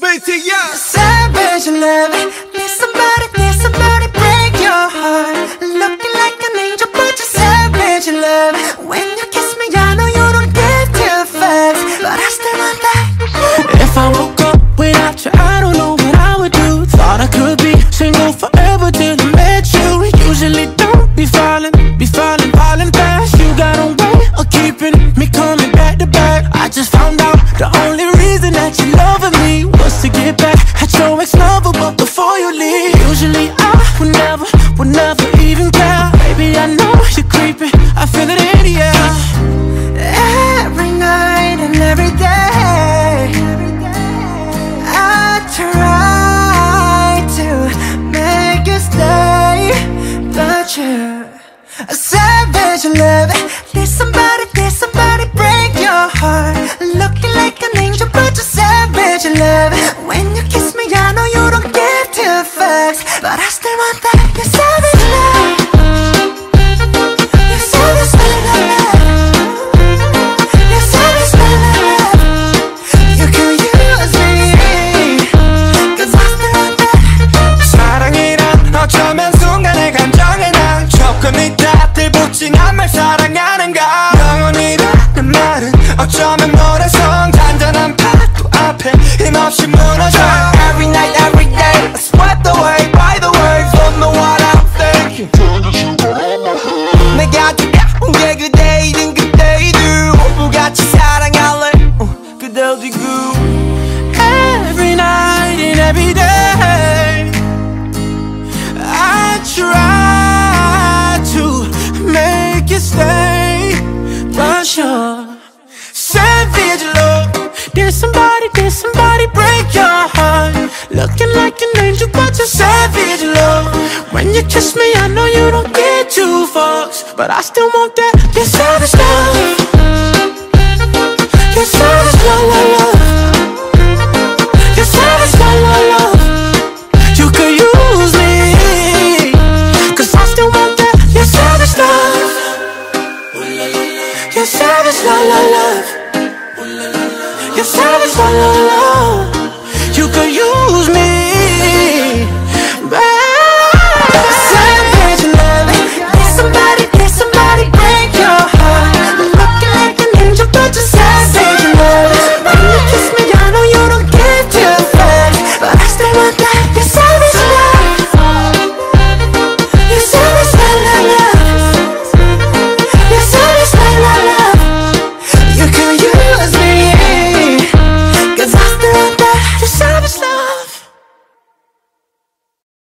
BTS Savage love Need somebody, need somebody break your heart? Looking like an angel but you're savage love When you kiss me I know you don't give two fucks But I still want that. If I woke up without you I don't know what I would do. Thought I could be single forever till I met you. Usually don't be falling, be falling, falling fast. You got a way of keeping me coming back to back. I just found out the only reason that you're loving me. Was to get back. At your ex-lover But before you leave Usually I would never, would never even care. Baby I know you're creeping, I feel it in the air Every night and every day I try to make you stay But you're a savage love. Need somebody, need somebody break your heart? Looking like an angel but you're savage love fucks But I still want that, you're savage love You're savage love You're savage love You can use me Cause I still want that 사랑이란 어쩌면 순간의 감정에 난 조금 있다 들붙진 않말 사랑하는가 영원이라는 말은 어쩌면 모래성 잔잔한 파도 앞에 힘없이 무너져 내가 두려운 게 그대이든 그대이든 오브같이 사랑할래 어, 그대 어디고 Every night and every day I try to make you stay But you're savage love Did somebody, did somebody break your heart Looking like an angel but you're savage love When you kiss me I know you but I still want that. Your savage love Your savage love, love, love Your savage love, love, love You could use me. Cause I still want that. Your savage love Your savage love, love, love Your savage love, love, love